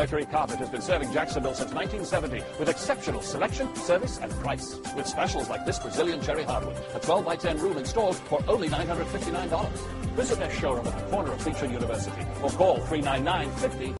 Mercury Carpet has been serving Jacksonville since 1970 with exceptional selection, service, and price. With specials like this Brazilian cherry hardwood, a 12 by 10 room installed for only $959. Visit their showroom at the corner of Beach University or call 399 50